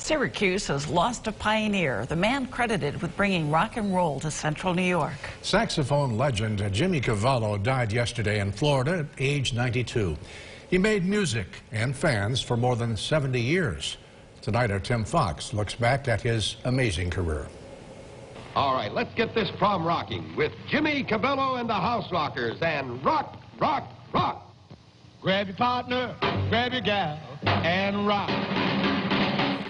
Syracuse has lost a pioneer, the man credited with bringing rock and roll to central New York. Saxophone legend Jimmy Cavallo died yesterday in Florida at age 92. He made music and fans for more than 70 years. Tonight, our Tim Fox looks back at his amazing career. All right, let's get this prom rocking with Jimmy Cavallo and the House Rockers and rock, rock, rock. Grab your partner, grab your gal, and rock.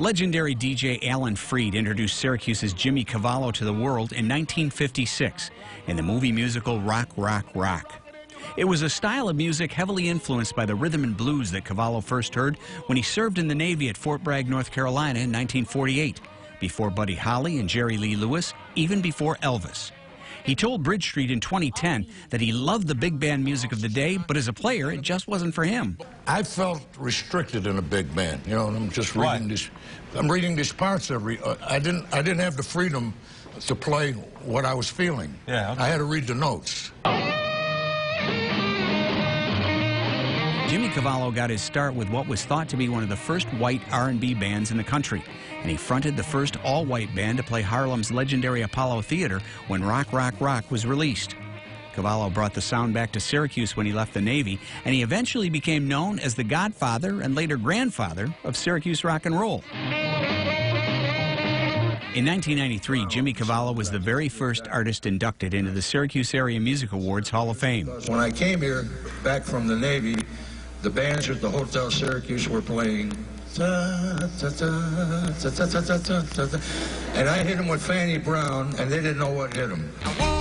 Legendary DJ Alan Freed introduced Syracuse's Jimmy Cavallo to the world in 1956 in the movie musical Rock, Rock, Rock. It was a style of music heavily influenced by the rhythm and blues that Cavallo first heard when he served in the Navy at Fort Bragg, North Carolina in 1948, before Buddy Holly and Jerry Lee Lewis, even before Elvis. He told Bridge Street in 2010 that he loved the big band music of the day, but as a player, it just wasn't for him. I felt restricted in a big band. You know, I'm just reading these. I'm reading these parts every. Uh, I didn't. I didn't have the freedom to play what I was feeling. Yeah. Okay. I had to read the notes. Jimmy Cavallo got his start with what was thought to be one of the first white R&B bands in the country, and he fronted the first all-white band to play Harlem's legendary Apollo Theater when Rock, Rock, Rock was released. Cavallo brought the sound back to Syracuse when he left the Navy, and he eventually became known as the godfather and later grandfather of Syracuse rock and roll. In 1993, Jimmy Cavallo was the very first artist inducted into the Syracuse Area Music Awards Hall of Fame. When I came here back from the Navy, the bands at the Hotel Syracuse were playing. and I hit them with Fanny Brown, and they didn't know what hit them.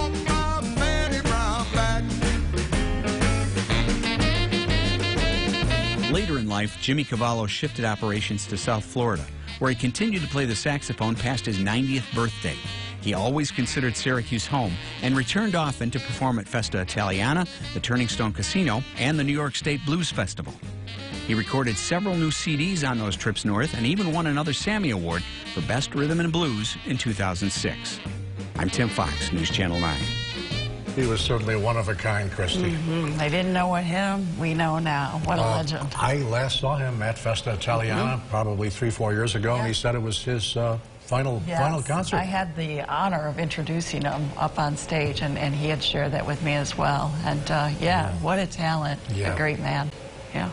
Later in life, Jimmy Cavallo shifted operations to South Florida, where he continued to play the saxophone past his 90th birthday. He always considered Syracuse home and returned often to perform at Festa Italiana, the Turning Stone Casino, and the New York State Blues Festival. He recorded several new CDs on those trips north and even won another Sammy Award for Best Rhythm and Blues in 2006. I'm Tim Fox, News Channel 9. He was certainly one of a kind, Christy. Mm -hmm. They didn't know him. We know now. What a uh, legend. I last saw him at Festa Italiana mm -hmm. probably three, four years ago, yeah. and he said it was his uh, final yes, final concert. I had the honor of introducing him up on stage, and, and he had shared that with me as well. And uh, yeah, yeah, what a talent. Yeah. A great man. Yeah.